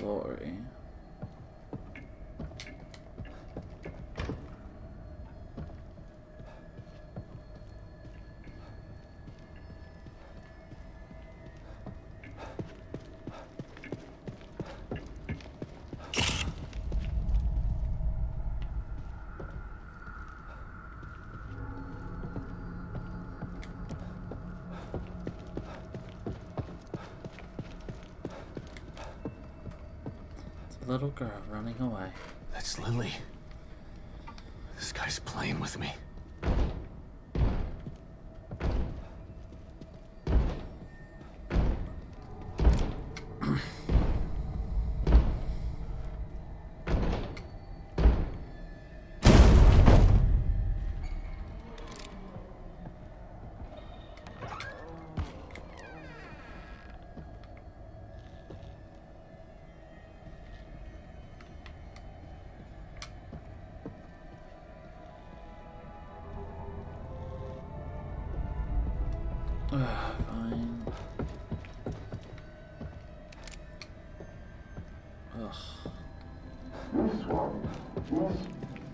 glory. Little girl running away. That's Lily. This guy's playing with me. Fine. Ugh. This one is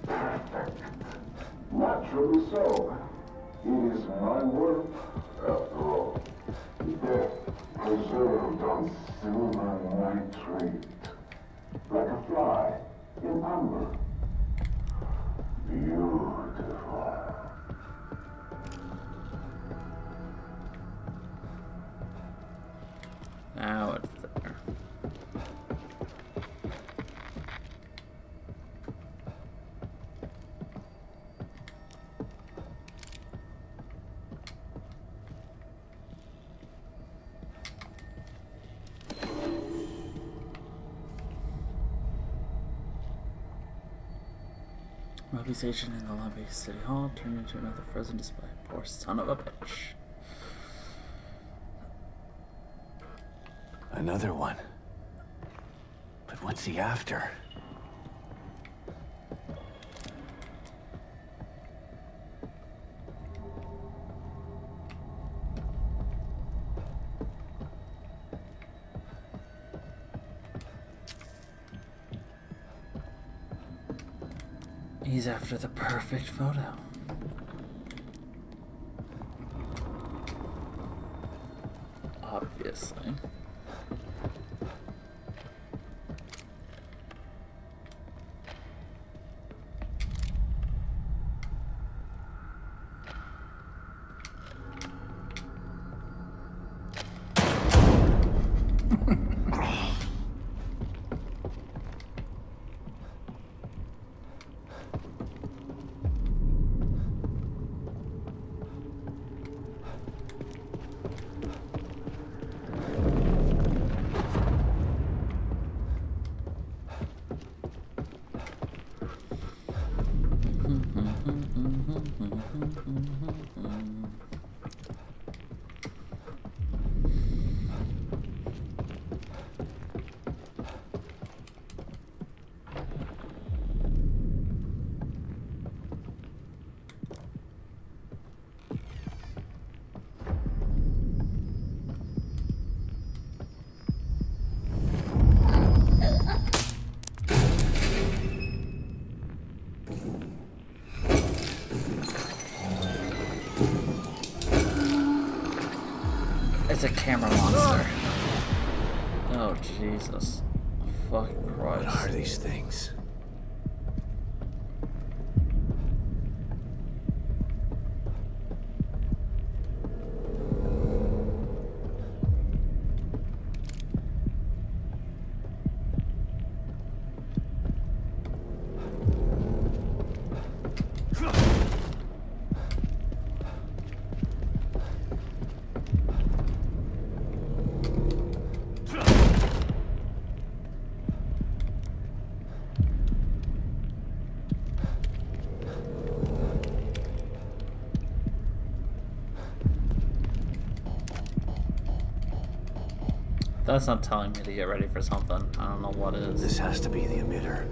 perfect. Naturally so. It is my work, Agent in the lobby of City Hall turned into another frozen display. Poor son of a bitch. Another one. But what's he after? He's after the perfect photo. Obviously. It's a camera monster. Oh Jesus. Fuck What are these things? That's not telling me to get ready for something. I don't know what is. This has to be the emitter.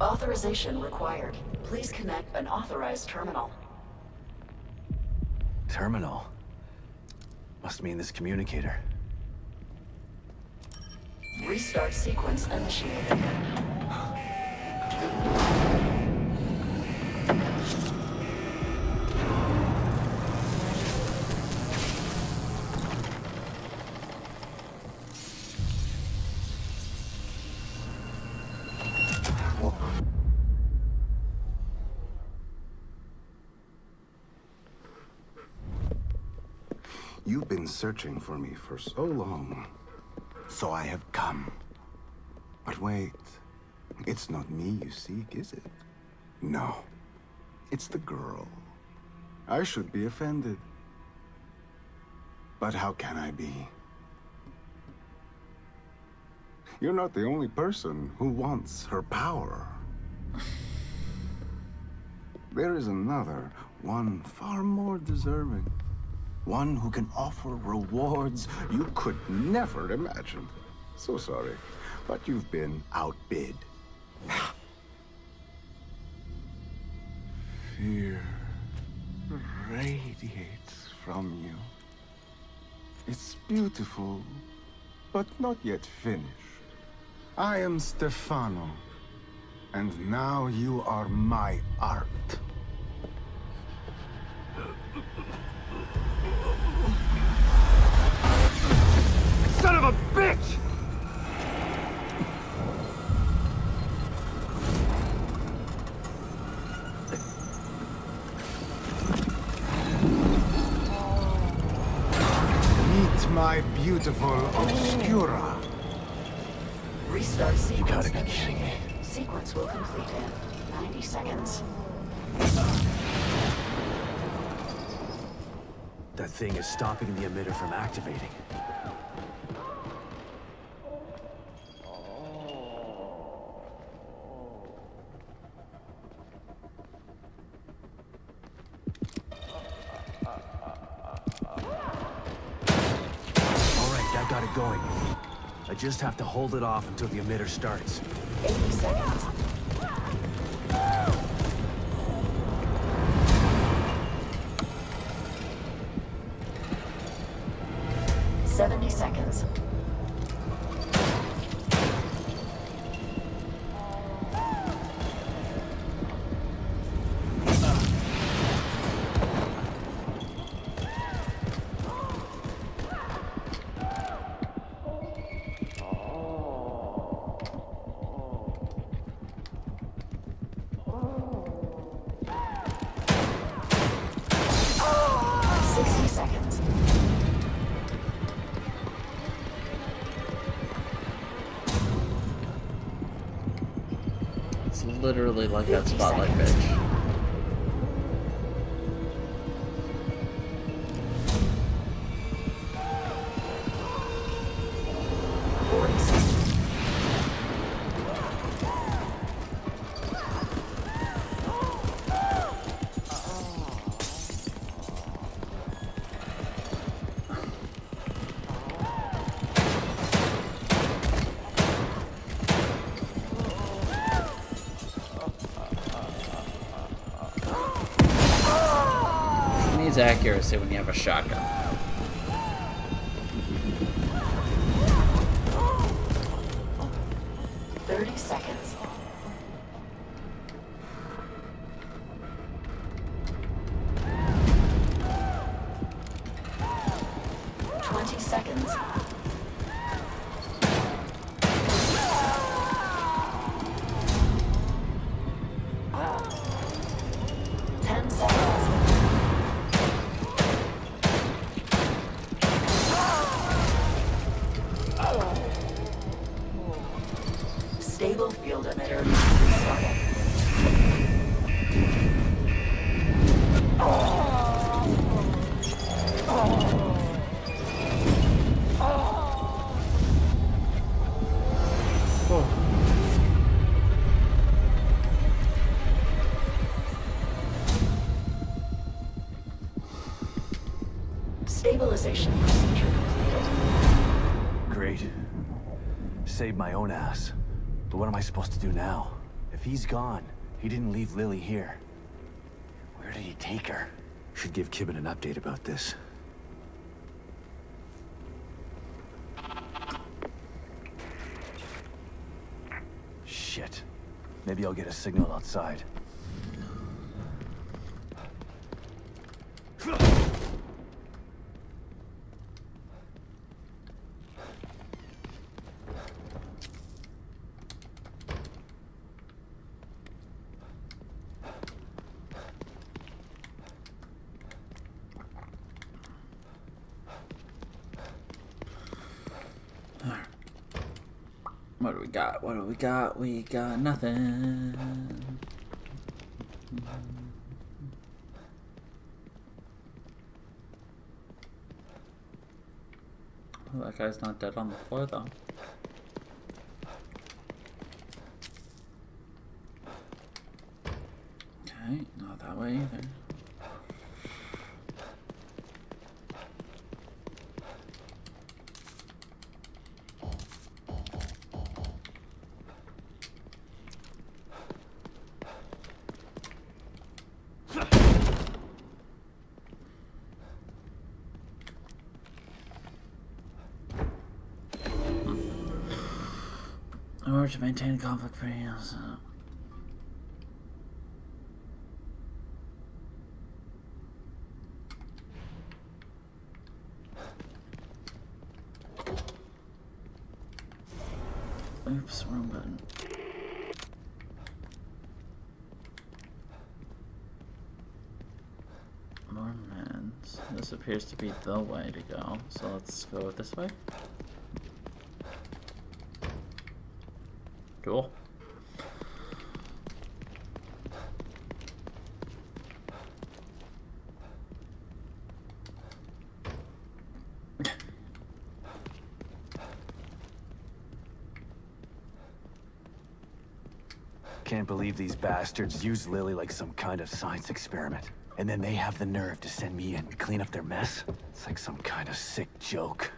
Authorization required. Please connect an authorized terminal. Terminal. Must mean this communicator. Restart sequence initiated. You've been searching for me for so long. So I have come. But wait. It's not me you seek, is it? No. It's the girl. I should be offended. But how can I be? You're not the only person who wants her power. There is another, one far more deserving. One who can offer rewards you could never imagine. So sorry, but you've been outbid. Fear radiates from you. It's beautiful, but not yet finished. I am Stefano, and now you are my art. Beautiful Obscura. Restart sequence gotta be initiated. kidding me. Sequence will complete in 90 seconds. That thing is stopping the emitter from activating. Alright, I got it going. I just have to hold it off until the emitter starts. 80 seconds. Literally like that spotlight bitch. Accuracy when you have a shotgun. Stabilization procedure completed. Great. Saved my own ass. But what am I supposed to do now? If he's gone, he didn't leave Lily here. Where did he take her? Should give Kidman an update about this. Shit. Maybe I'll get a signal outside. What do we got? What do we got? We got nothing. Well, that guy's not dead on the floor though. Okay, not that way either. In order to maintain conflict free. uh, Oops, wrong button. More. This appears to be the way to go, so let's go this way. Cool. Can't believe these bastards use Lily like some kind of science experiment. And then they have the nerve to send me in to clean up their mess? It's like some kind of sick joke.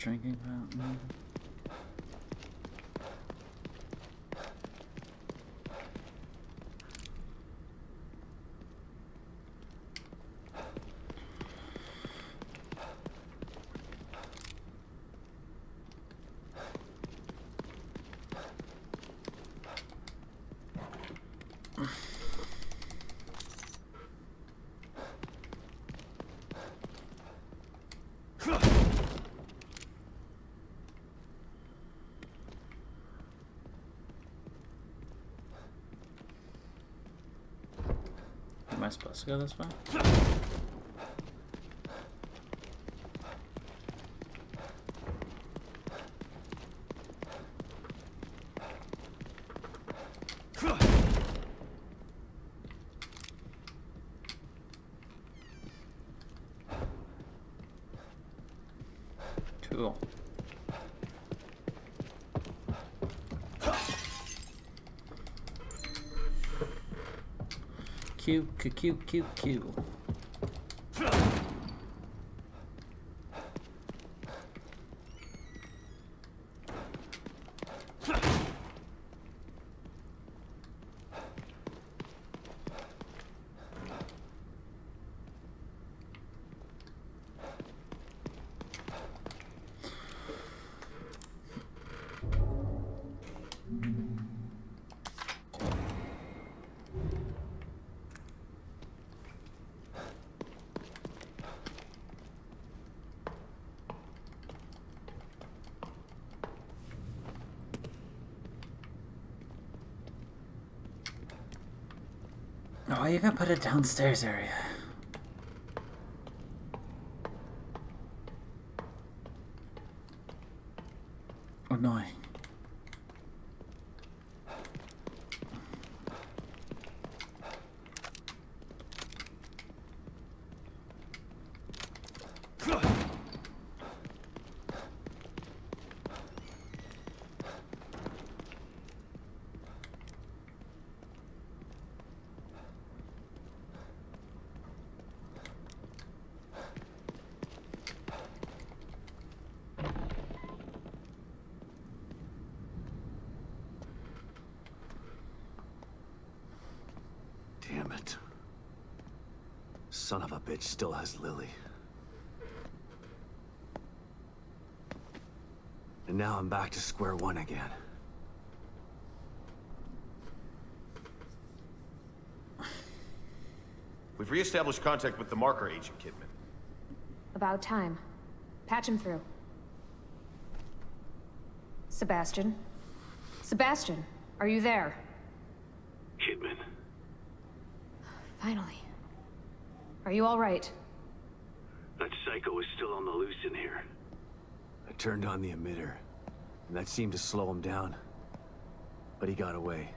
Drinking fountain. Am I supposed to go this way? Cool. Q, Q, Q, Q, Q. you can put it downstairs area. Oh, Annoying. Damn it. Son of a bitch still has Lily. And now I'm back to square one again. We've re-established contact with the marker agent, Kidman. About time. Patch him through. Sebastian? Sebastian, are you there? Kidman. Finally. Are you all right? That psycho is still on the loose in here. I turned on the emitter, and that seemed to slow him down. But he got away.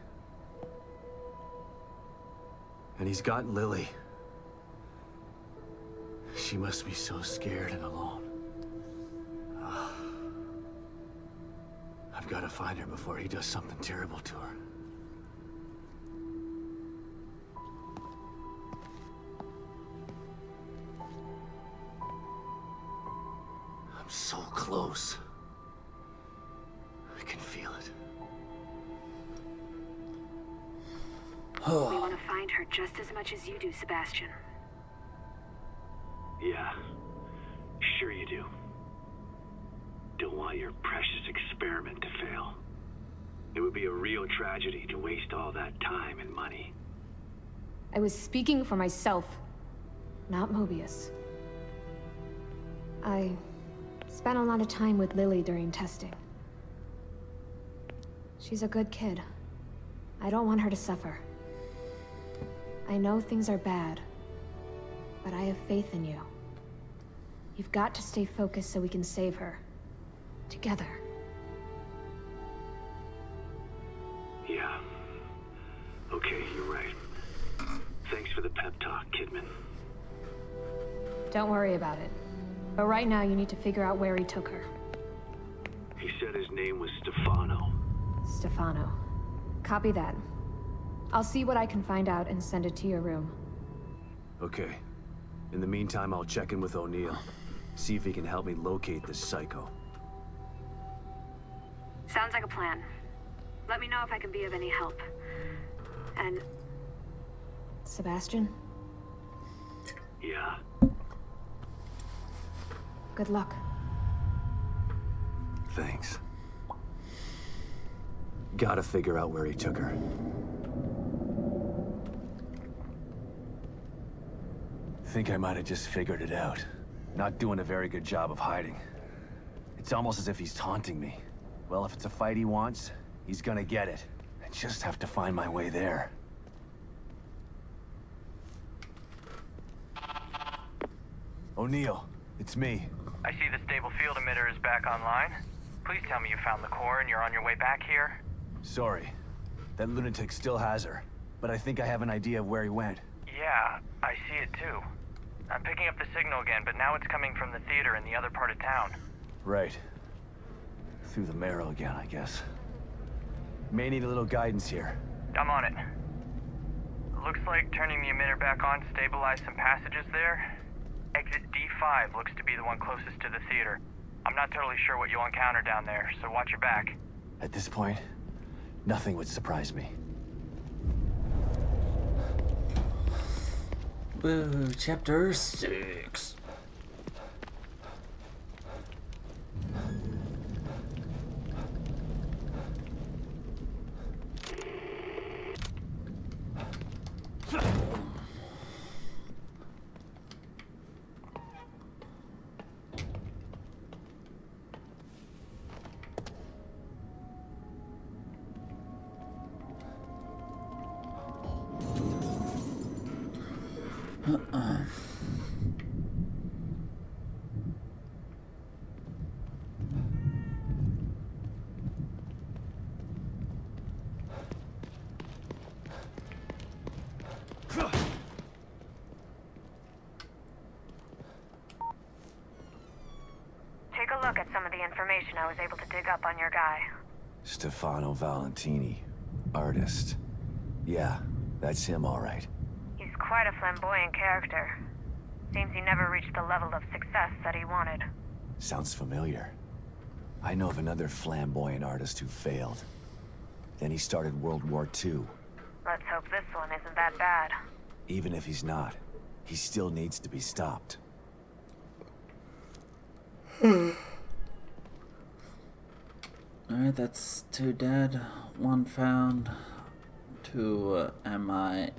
And he's got Lily. She must be so scared and alone. Ah. I've got to find her before he does something terrible to her. Close. I can feel it. We want to find her just as much as you do, Sebastian. Yeah, sure you do. Don't want your precious experiment to fail. It would be a real tragedy to waste all that time and money. I was speaking for myself, not Mobius. I spent a lot of time with Lily during testing. She's a good kid. I don't want her to suffer. I know things are bad, but I have faith in you. You've got to stay focused so we can save her. Together. Yeah. Okay, you're right. Thanks for the pep talk, Kidman. Don't worry about it. But right now you need to figure out where he took her. He said his name was Stefano. Stefano. Copy that. I'll see what I can find out and send it to your room. Okay. In the meantime, I'll check in with O'Neal. See if he can help me locate this psycho. Sounds like a plan. Let me know if I can be of any help. And Sebastian, Yeah. Good luck. Thanks. Gotta figure out where he took her. Think I might have just figured it out. Not doing a very good job of hiding. It's almost as if he's taunting me. Well, if it's a fight he wants, he's gonna get it. I just have to find my way there. O'Neal, it's me. I see the stable field emitter is back online. Please tell me you found the core and you're on your way back here. Sorry. That lunatic still has her. But I think I have an idea of where he went. Yeah, I see it too. I'm picking up the signal again, but now it's coming from the theater in the other part of town. Right. Through the marrow again, I guess. May need a little guidance here. I'm on it. Looks like turning the emitter back on stabilized some passages there. Exit 5 looks to be the one closest to the theater. I'm not totally sure what you'll encounter down there, so watch your back. At this point, nothing would surprise me. Boo, chapter 6. Uh-uh. I was able to dig up on your guy. Stefano Valentini. Artist. Yeah, that's him all right quite a flamboyant character. Seems he never reached the level of success that he wanted. Sounds familiar. I know of another flamboyant artist who failed. Then he started World War II. Let's hope this one isn't that bad. Even if he's not, he still needs to be stopped. Alright, that's two dead, one found, two uh, MIA.